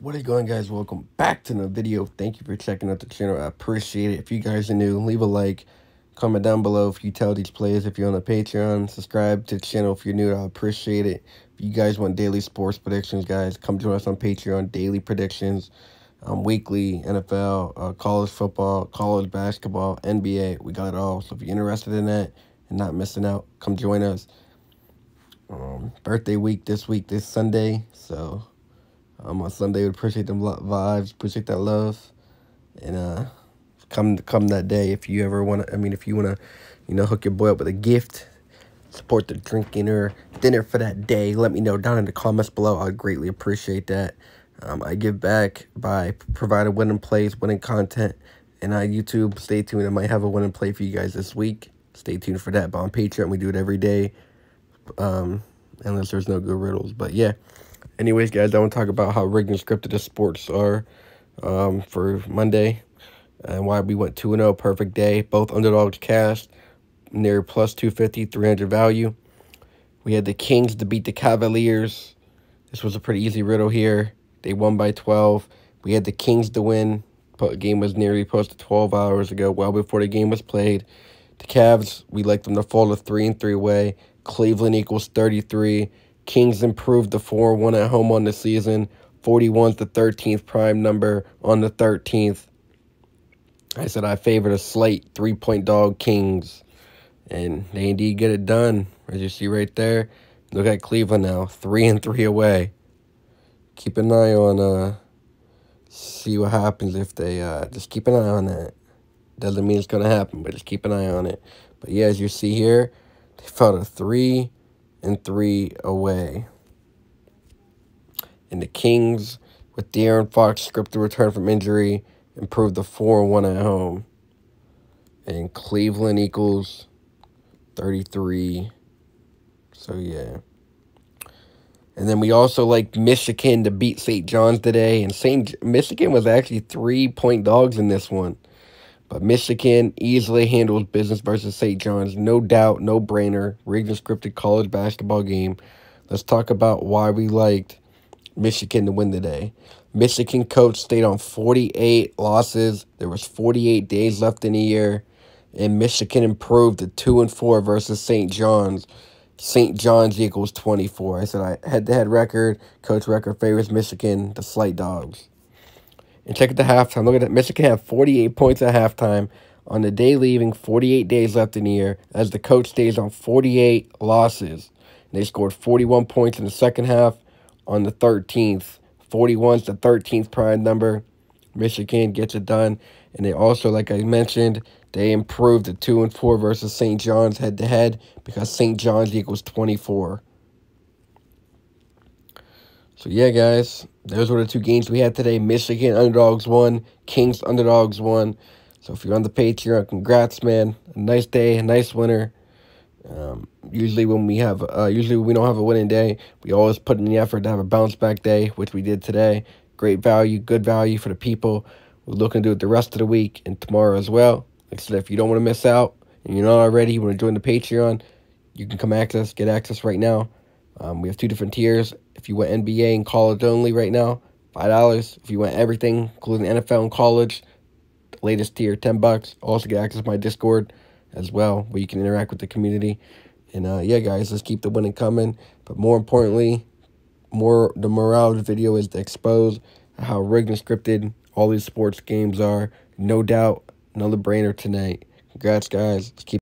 What is going guys? Welcome back to the video. Thank you for checking out the channel. I appreciate it. If you guys are new, leave a like, comment down below if you tell these plays. If you're on the Patreon, subscribe to the channel if you're new. I appreciate it. If you guys want daily sports predictions, guys, come join us on Patreon. Daily predictions, um, weekly NFL, uh, college football, college basketball, NBA. We got it all. So if you're interested in that and not missing out, come join us. Um, birthday week this week, this Sunday. So um, on Sunday, we appreciate them vibes, appreciate that love, and uh, come come that day if you ever want to. I mean, if you want to, you know, hook your boy up with a gift, support the drinking or dinner for that day. Let me know down in the comments below. I'd greatly appreciate that. Um, I give back by providing winning plays, winning content, and on YouTube. Stay tuned. I might have a winning play for you guys this week. Stay tuned for that. But on Patreon, we do it every day. Um, unless there's no good riddles. But yeah. Anyways, guys, I want to talk about how rigged and scripted the sports are um, for Monday and why we went 2-0, perfect day. Both underdogs cast, near plus 250, 300 value. We had the Kings to beat the Cavaliers. This was a pretty easy riddle here. They won by 12. We had the Kings to win. The game was nearly posted 12 hours ago, well before the game was played. The Cavs, we like them to fall a 3 and 3 way. Cleveland equals 33. Kings improved the 4 1 at home on the season. 41's the 13th prime number on the 13th. I said I favored a slight three point dog Kings. And they indeed get it done. As you see right there. Look at Cleveland now. Three and three away. Keep an eye on uh see what happens if they uh just keep an eye on that. Doesn't mean it's gonna happen, but just keep an eye on it. But yeah, as you see here, they fell a three and three away. And the Kings, with De'Aaron Fox script scripted return from injury, improved the 4 1 at home. And Cleveland equals 33. So, yeah. And then we also like Michigan to beat St. John's today. And St. Michigan was actually three point dogs in this one. But Michigan easily handles business versus St. John's. No doubt, no brainer. Rigged scripted college basketball game. Let's talk about why we liked Michigan to win today. Michigan coach stayed on 48 losses. There was 48 days left in the year. And Michigan improved to 2 and 4 versus St. John's. St. John's equals 24. I said I head-to-head -head record. Coach record favors Michigan, the slight dogs. And check at the halftime. Look at that. Michigan had 48 points at halftime. On the day leaving, 48 days left in the year, as the coach stays on 48 losses. And they scored 41 points in the second half on the 13th. 41's the 13th prime number. Michigan gets it done. And they also, like I mentioned, they improved the 2 and 4 versus St. John's head to head because St. John's equals 24. So yeah, guys, those were the two games we had today. Michigan underdogs won, Kings underdogs won. So if you're on the Patreon, congrats, man. A nice day, a nice winner. Um, usually when we have, uh, usually when we don't have a winning day, we always put in the effort to have a bounce back day, which we did today. Great value, good value for the people. We're looking to do it the rest of the week and tomorrow as well. Like I said, if you don't want to miss out and you're not already, you want to join the Patreon, you can come access, get access right now. Um, we have two different tiers. If you want NBA and college only right now, five dollars. If you want everything, including NFL and college, the latest tier, ten bucks. Also get access to my Discord as well, where you can interact with the community. And uh, yeah, guys, let's keep the winning coming. But more importantly, more the morale of the video is to expose how rigged and scripted all these sports games are. No doubt, another brainer tonight. Congrats, guys. Let's keep